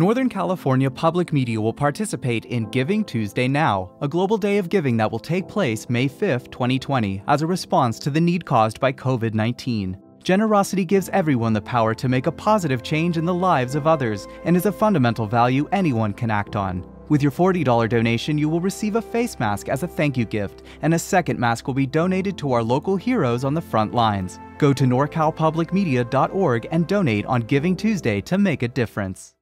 Northern California Public Media will participate in Giving Tuesday Now, a global day of giving that will take place May 5, 2020, as a response to the need caused by COVID 19. Generosity gives everyone the power to make a positive change in the lives of others and is a fundamental value anyone can act on. With your $40 donation, you will receive a face mask as a thank you gift, and a second mask will be donated to our local heroes on the front lines. Go to norcalpublicmedia.org and donate on Giving Tuesday to make a difference.